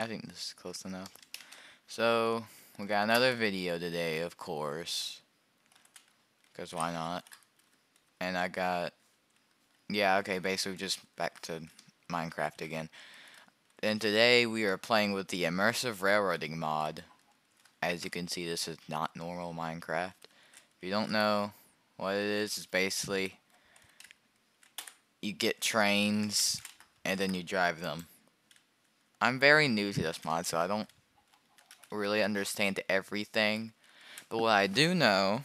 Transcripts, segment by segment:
I think this is close enough. So, we got another video today, of course. Because why not? And I got... Yeah, okay, basically just back to Minecraft again. And today we are playing with the Immersive Railroading mod. As you can see, this is not normal Minecraft. If you don't know what it is, it's basically... You get trains, and then you drive them. I'm very new to this mod, so I don't really understand everything. But what I do know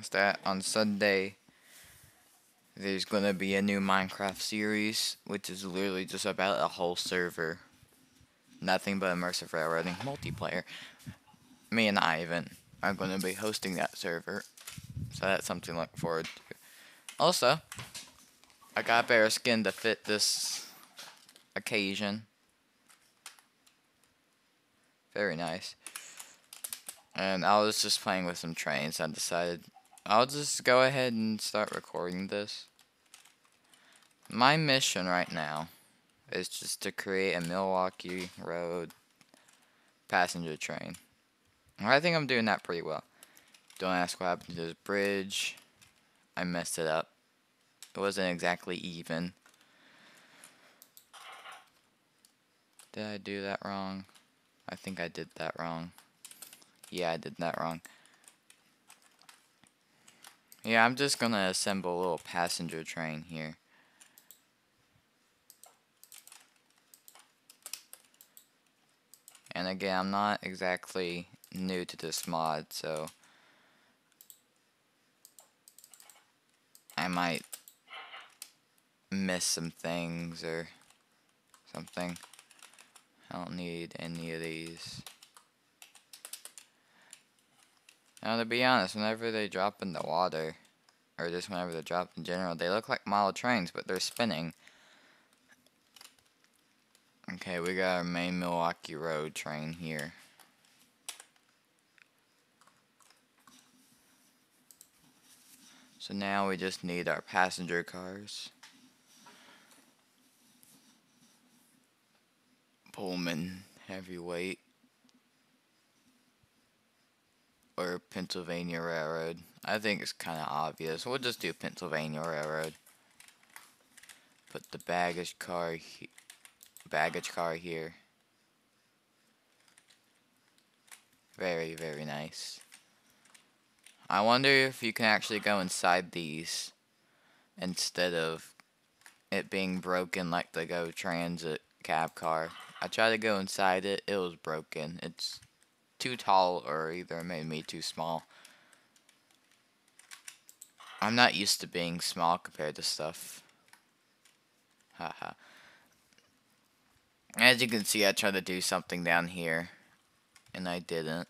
is that on Sunday there's gonna be a new Minecraft series, which is literally just about a whole server. Nothing but immersive railroading multiplayer. Me and Ivan are gonna be hosting that server. So that's something to look forward to. Also, I got bear skin to fit this occasion. Very nice. And I was just playing with some trains. I decided I'll just go ahead and start recording this. My mission right now is just to create a Milwaukee Road passenger train. I think I'm doing that pretty well. Don't ask what happened to this bridge. I messed it up. It wasn't exactly even. Did I do that wrong? I think I did that wrong. Yeah, I did that wrong. Yeah, I'm just gonna assemble a little passenger train here. And again, I'm not exactly new to this mod, so I might miss some things or something. I don't need any of these. Now to be honest, whenever they drop in the water, or just whenever they drop in general, they look like model trains, but they're spinning. Okay, we got our main Milwaukee Road train here. So now we just need our passenger cars. Pullman Heavyweight or Pennsylvania Railroad. I think it's kind of obvious. We'll just do Pennsylvania Railroad. Put the baggage car baggage car here. Very, very nice. I wonder if you can actually go inside these instead of it being broken like the Go Transit cab car. I tried to go inside it, it was broken. It's too tall or either made me too small. I'm not used to being small compared to stuff. Haha. As you can see, I tried to do something down here, and I didn't.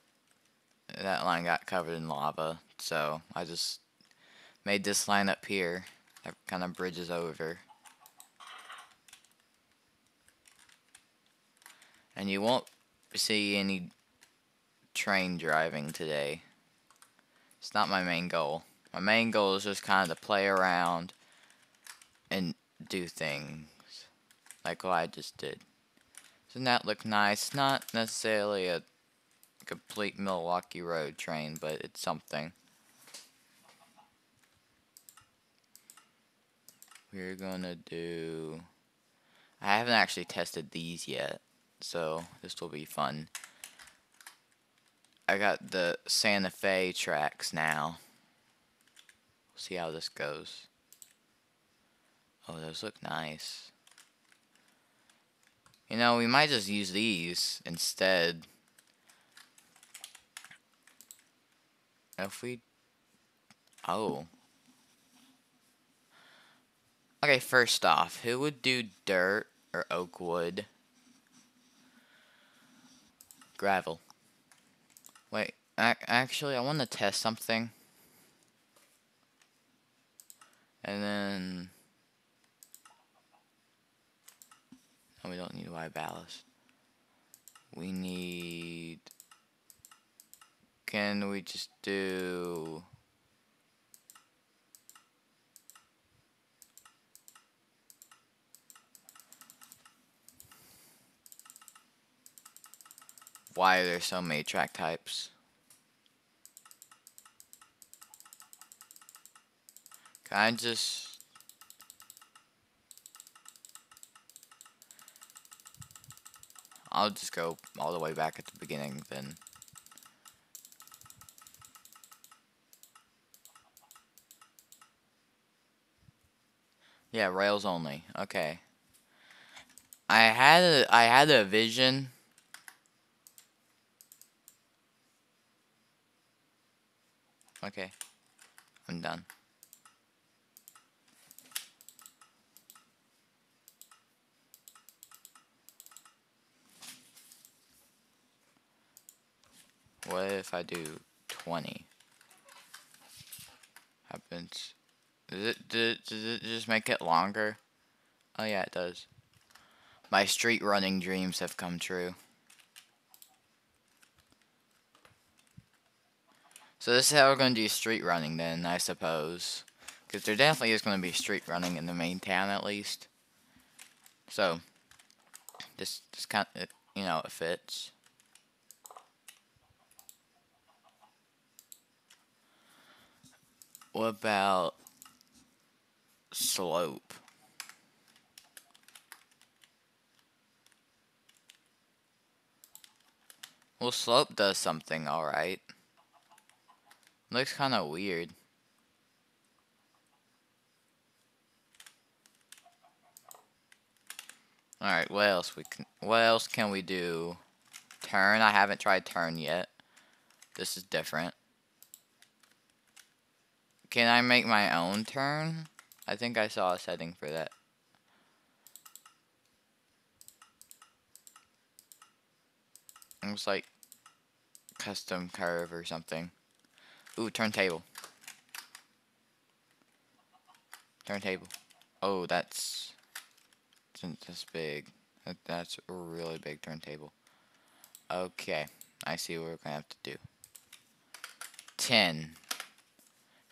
That line got covered in lava, so I just made this line up here that kind of bridges over. And you won't see any train driving today. It's not my main goal. My main goal is just kind of to play around and do things like what I just did. Doesn't that look nice? Not necessarily a complete Milwaukee Road train, but it's something. We're gonna do... I haven't actually tested these yet so this will be fun. I got the Santa Fe tracks now. See how this goes. Oh, those look nice. You know, we might just use these instead. If we... Oh. Okay, first off, who would do dirt or oak wood? Gravel. Wait, actually, I want to test something. And then... No, we don't need white ballast. We need... Can we just do... why there's so many track types. Can I just... I'll just go all the way back at the beginning then. Yeah, rails only. Okay. I had a, I had a vision. Okay. I'm done. What if I do 20? Happens. Does it, does it, does it just make it longer? Oh yeah, it does. My street running dreams have come true. So this is how we're going to do street running then, I suppose. Because there definitely is going to be street running in the main town at least. So, this, this kind of, uh, you know, it fits. What about slope? Well, slope does something alright. Looks kind of weird. Alright, what else we can what else can we do? Turn, I haven't tried turn yet. This is different. Can I make my own turn? I think I saw a setting for that. It was like custom curve or something. Ooh, turntable. Turntable. Oh, that's that's big. That's a really big turntable. Okay, I see what we're gonna have to do. Ten.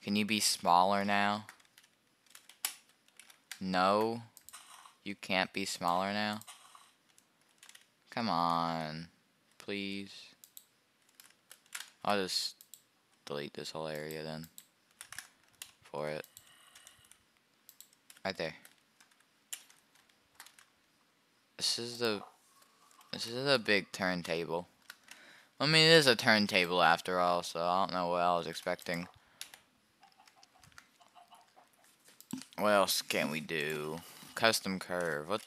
Can you be smaller now? No. You can't be smaller now? Come on. Please. I'll just delete this whole area then. For it. Right there. This is the... This is a big turntable. I mean, it is a turntable after all, so I don't know what I was expecting. What else can we do? Custom curve. What?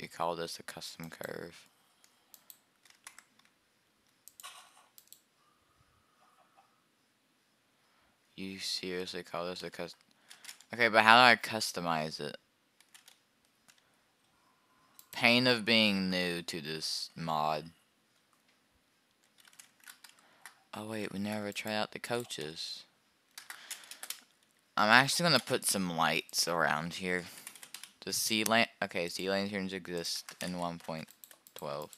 You call this a custom curve? You seriously call this a custom? Okay, but how do I customize it? Pain of being new to this mod. Oh wait, we never tried out the coaches. I'm actually gonna put some lights around here. The sea lan okay, sea lanterns exist in 1.12.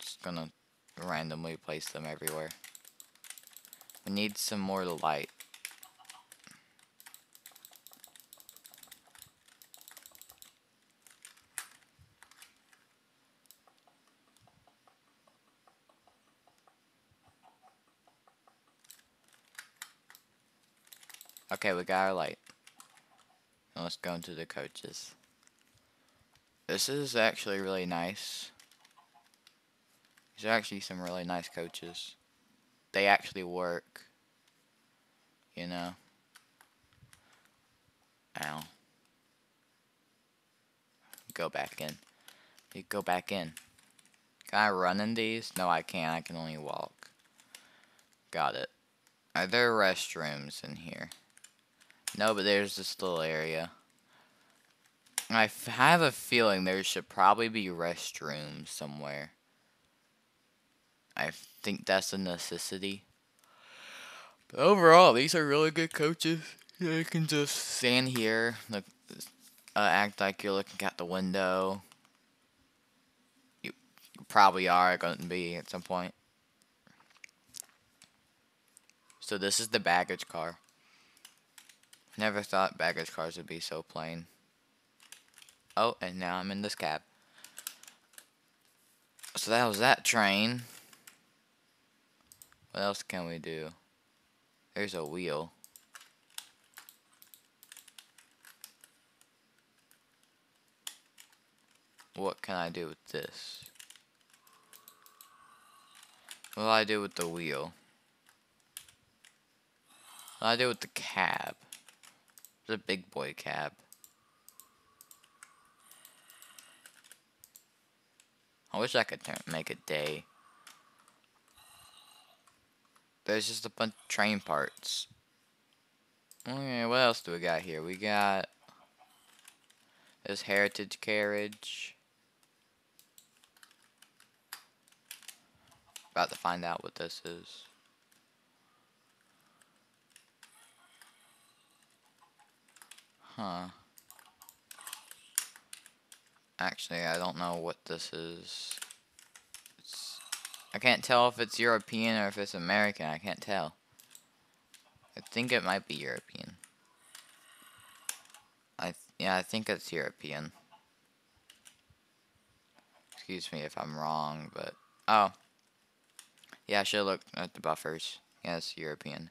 Just gonna randomly place them everywhere. We need some more light. Okay, we got our light. Now let's go into the coaches. This is actually really nice. These are actually some really nice coaches. They actually work. You know. Ow. Go back in. You go back in. Can I run in these? No, I can't. I can only walk. Got it. Are there restrooms in here? No, but there's this little area. I have a feeling there should probably be restrooms somewhere. I think that's a necessity. But overall, these are really good coaches. You can just stand here, look, uh, act like you're looking out the window. You, you probably are going to be at some point. So this is the baggage car. Never thought baggage cars would be so plain. Oh, and now I'm in this cab. So that was that train. What else can we do? There's a wheel. What can I do with this? What do I do with the wheel? What do I do with the cab? It's a big boy cab. I wish I could make a day. There's just a bunch of train parts. Okay, what else do we got here? We got this heritage carriage. About to find out what this is. Huh. Actually, I don't know what this is. I can't tell if it's European or if it's American. I can't tell. I think it might be European. I yeah, I think it's European. Excuse me if I'm wrong, but oh. Yeah, I should look at the buffers. Yes, yeah, European.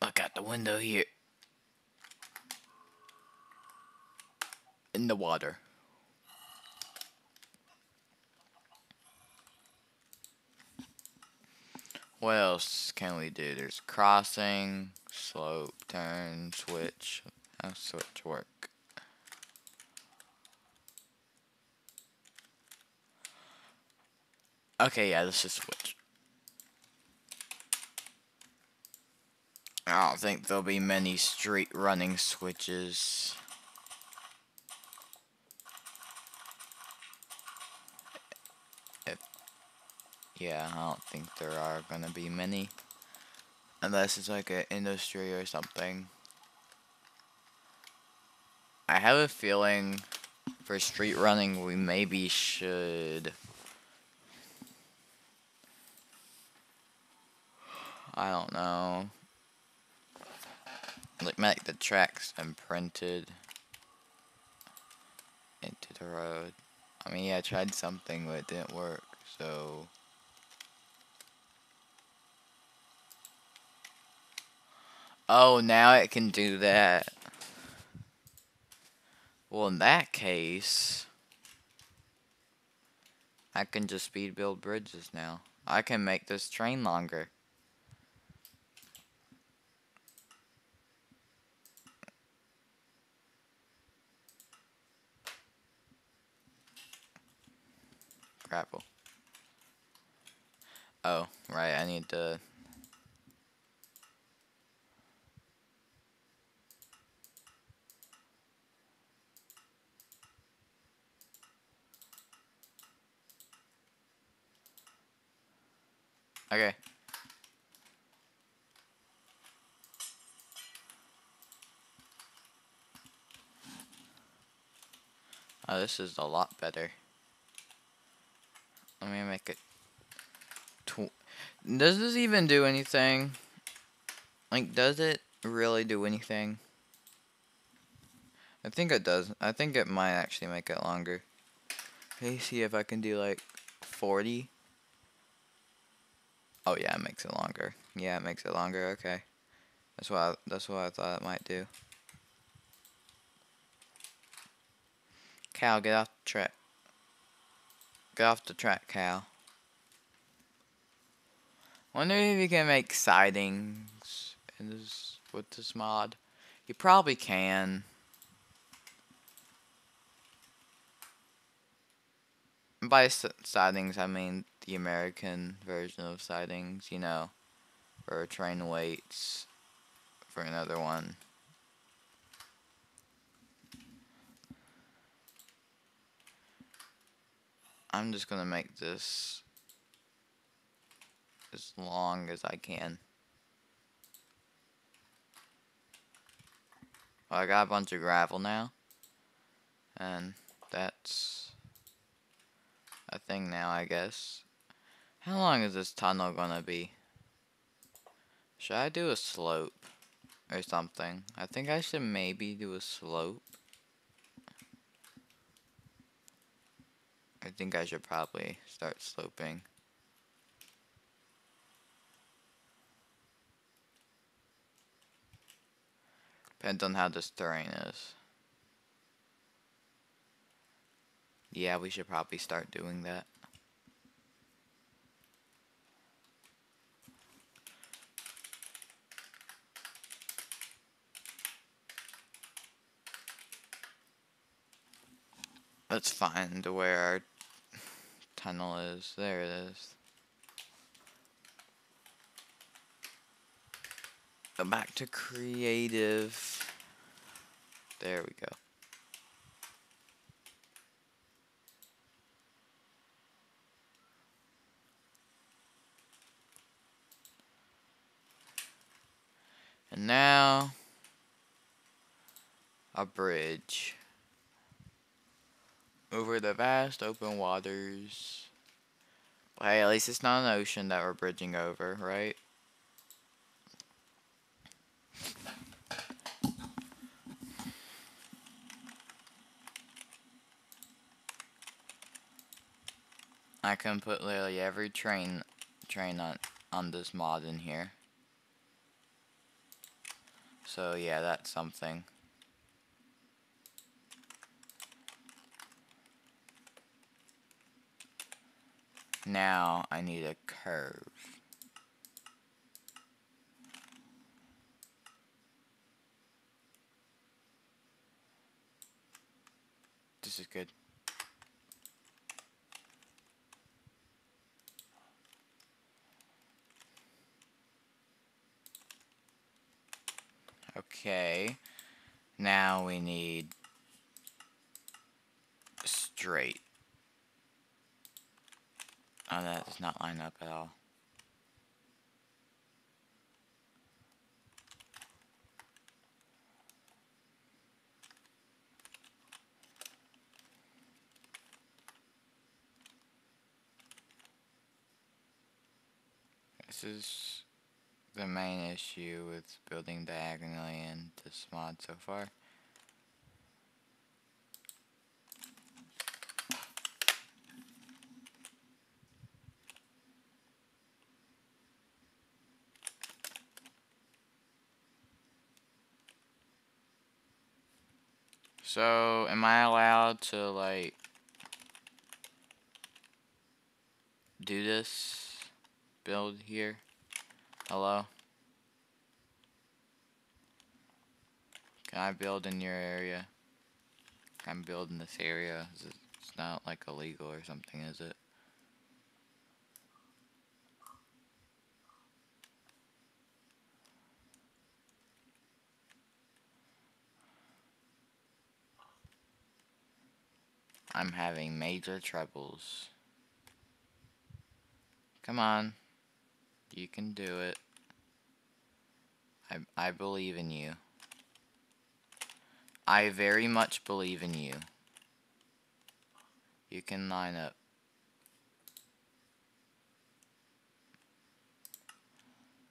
Look out the window here. In the water. What else can we do? There's crossing, slope, turn, switch. How switch work? Okay, yeah, this is switch. I don't think there'll be many street running switches. If, yeah, I don't think there are gonna be many. Unless it's like an industry or something. I have a feeling for street running we maybe should I don't know. Like make the tracks imprinted into the road. I mean, yeah, I tried something, but it didn't work, so... Oh, now it can do that. Well, in that case... I can just speed build bridges now. I can make this train longer. grapple. Oh, right, I need to... Okay. Oh, this is a lot better. Let me make it. does this even do anything? Like, does it really do anything? I think it does. I think it might actually make it longer. Let me see if I can do like 40. Oh yeah, it makes it longer. Yeah, it makes it longer. Okay, that's what I, that's what I thought it might do. Cal, get off the track. Get off the track, Cal. Wonder if you can make sidings in this with this mod. You probably can. By sidings, I mean the American version of sidings, you know, where a train waits for another one. I'm just gonna make this as long as I can. Well, I got a bunch of gravel now. And that's a thing now, I guess. How long is this tunnel gonna be? Should I do a slope or something? I think I should maybe do a slope. I think I should probably start sloping. Depends on how this terrain is. Yeah, we should probably start doing that. Let's find where our tunnel is. There it is. Go back to creative. There we go. Now, a bridge over the vast open waters. Well, hey, at least it's not an ocean that we're bridging over, right? I can put literally every train train on on this mod in here. So yeah, that's something. Now I need a curve. This is good. Okay. Now we need straight. Oh, that does not line up at all. This is the main issue with building diagonally in this mod so far. So, am I allowed to, like, do this build here? Hello? Can I build in your area? I'm building this area? It's not, like, illegal or something, is it? I'm having major troubles. Come on. You can do it. I, I believe in you. I very much believe in you. You can line up.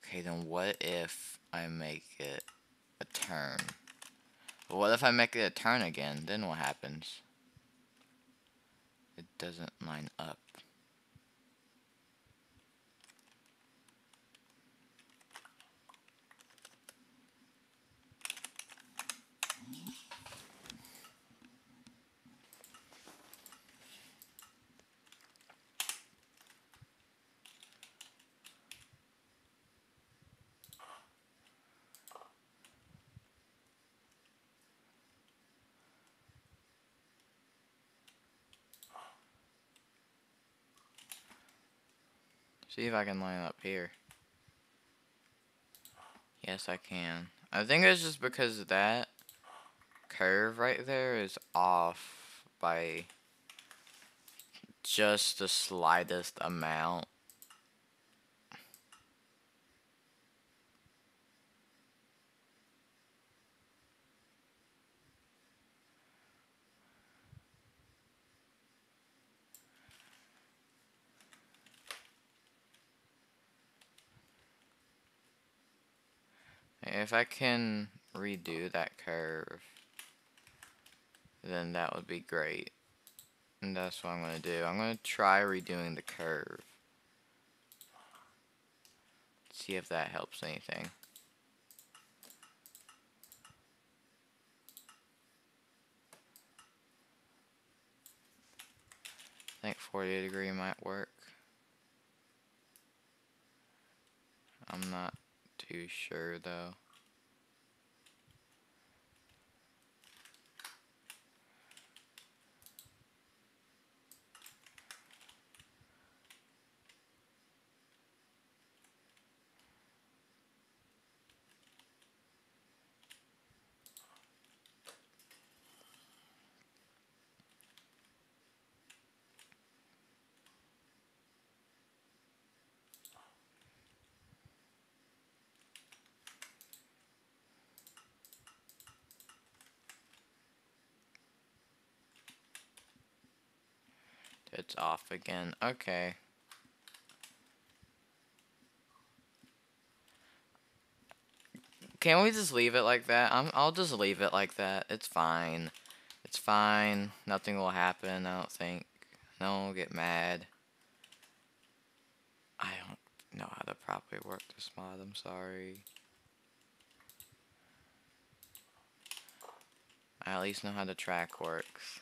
Okay, then what if I make it a turn? what if I make it a turn again? Then what happens? it doesn't line up. See if I can line up here. Yes, I can. I think it's just because that curve right there is off by just the slightest amount. If I can redo that curve, then that would be great. And that's what I'm going to do. I'm going to try redoing the curve. See if that helps anything. I think 40 degree might work. I'm not too sure though. It's off again. Okay. Can we just leave it like that? I'm, I'll just leave it like that. It's fine. It's fine. Nothing will happen, I don't think. No one will get mad. I don't know how to properly work this mod. I'm sorry. I at least know how the track works.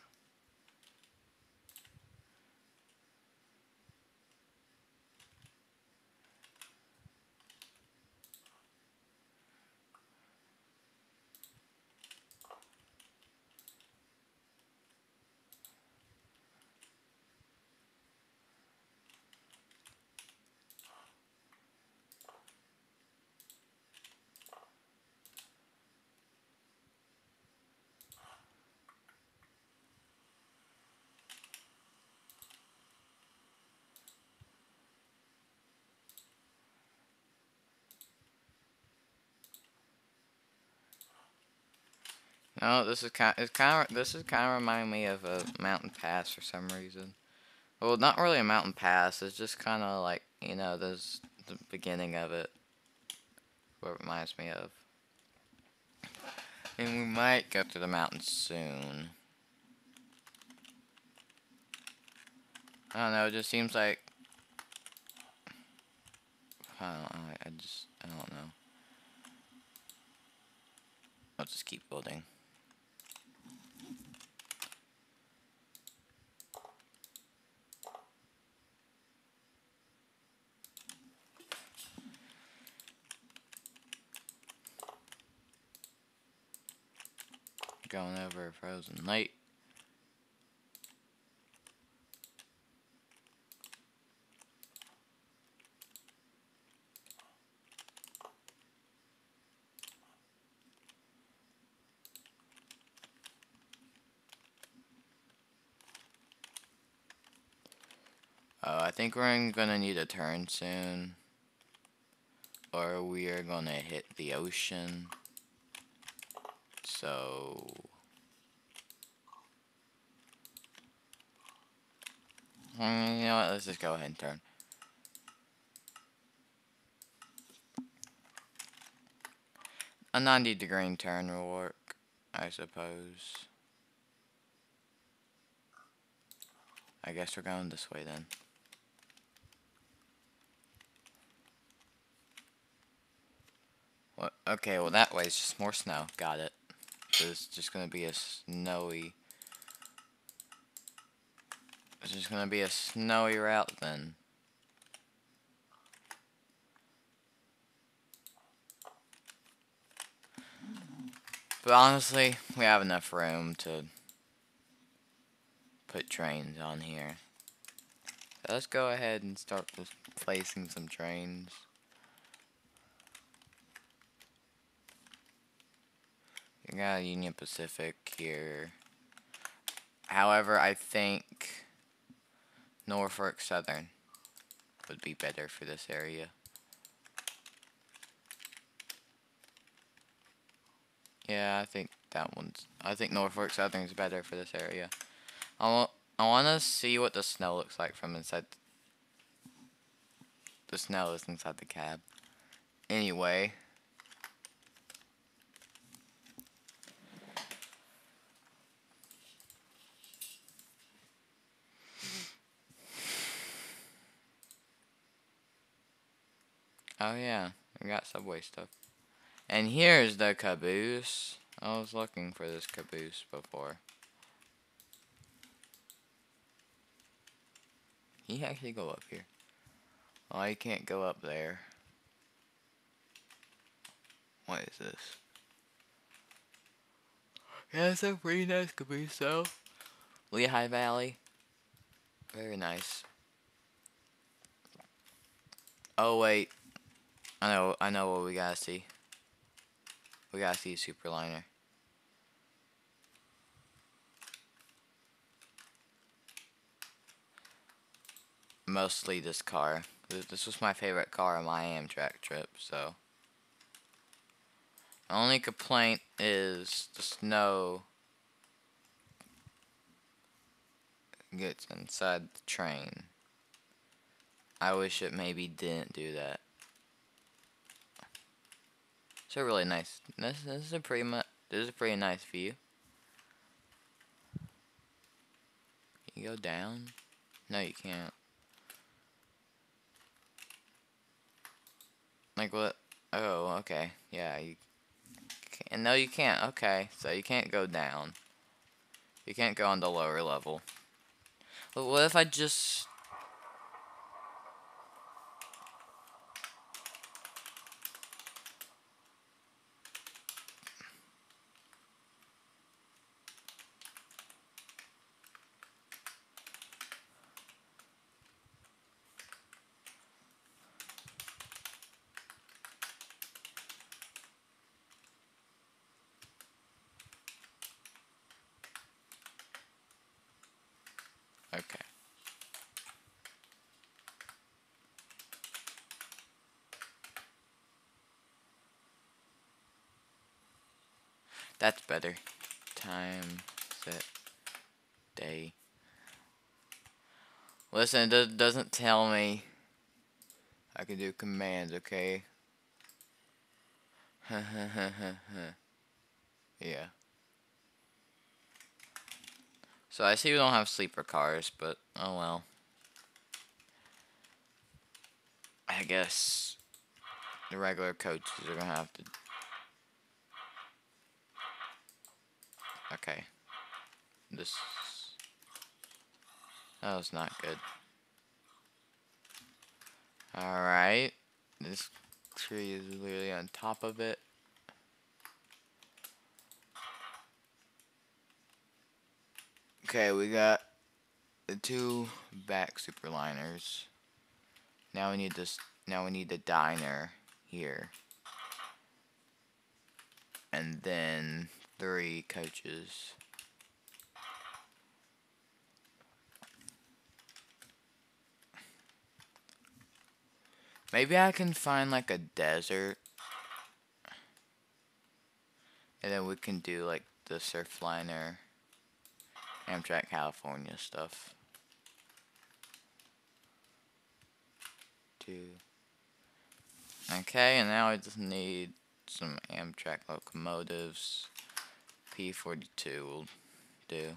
No, this is kind. It's kind of. This is kind of remind me of a mountain pass for some reason. Well, not really a mountain pass. It's just kind of like you know, there's the beginning of it. What it reminds me of. And we might go to the mountain soon. I don't know. It just seems like. I don't know. I just. I don't know. I'll just keep building. Going over a frozen lake. Oh, I think we're gonna need a turn soon. Or we are gonna hit the ocean. So... You know what, let's just go ahead and turn. A 90 degree turn will work, I suppose. I guess we're going this way then. Okay, well that way is just more snow. Got it. It's just gonna be a snowy. It's just gonna be a snowy route then. But honestly, we have enough room to put trains on here. So let's go ahead and start placing some trains. You got Union Pacific here. However, I think Norfolk Southern would be better for this area. Yeah, I think that one's... I think Norfolk Southern is better for this area. I I want to see what the snow looks like from inside... The snow is inside the cab. Anyway... Oh yeah, we got subway stuff. And here's the caboose. I was looking for this caboose before. He actually go up here? Oh, you can't go up there. What is this? Yeah, it's a pretty nice caboose though. Lehigh Valley. Very nice. Oh wait. I know I know what we gotta see. We gotta see Superliner. Mostly this car. This was my favorite car on my Amtrak trip, so. The only complaint is the snow gets inside the train. I wish it maybe didn't do that. A really nice. This, this is a pretty much. This is a pretty nice view. You go down? No, you can't. Like what? Oh, okay. Yeah, you can No, you can't. Okay, so you can't go down. You can't go on the lower level. But what if I just Okay. That's better. Time, set, day. Listen, it doesn't tell me I can do commands, okay? yeah. So I see we don't have sleeper cars, but oh well. I guess the regular coaches are gonna have to. Okay. This. That was not good. Alright. This tree is literally on top of it. Okay, we got the two back superliners. Now we need this. Now we need the diner here, and then three coaches. Maybe I can find like a desert. And then we can do like the surfliner. Amtrak California stuff. Two. Okay, and now I just need some Amtrak locomotives. P42 will do.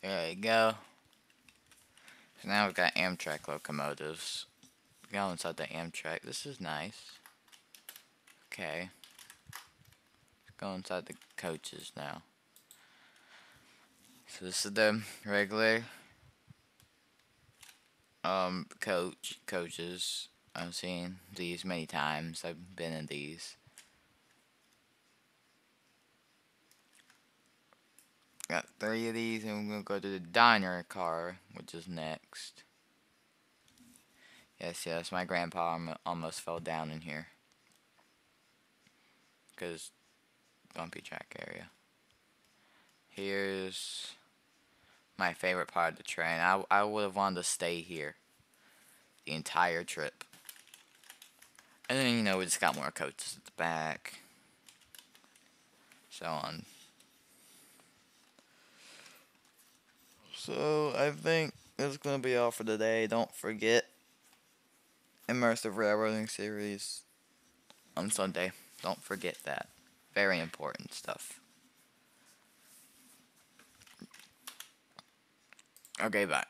There you go. So now we've got Amtrak locomotives. Go inside the Amtrak. This is nice. Okay. Let's go inside the coaches now. So this is the regular um coach coaches. I've seen these many times. I've been in these. Got three of these, and we're going to go to the diner car, which is next. Yes, yes, my grandpa almost fell down in here. Because bumpy track area. Here's my favorite part of the train. I, I would have wanted to stay here. the entire trip. And then, you know, we just got more coaches at the back. So on. So, I think that's going to be all for today. Don't forget Immersive Railroading Series on Sunday. Don't forget that. Very important stuff. Okay, bye.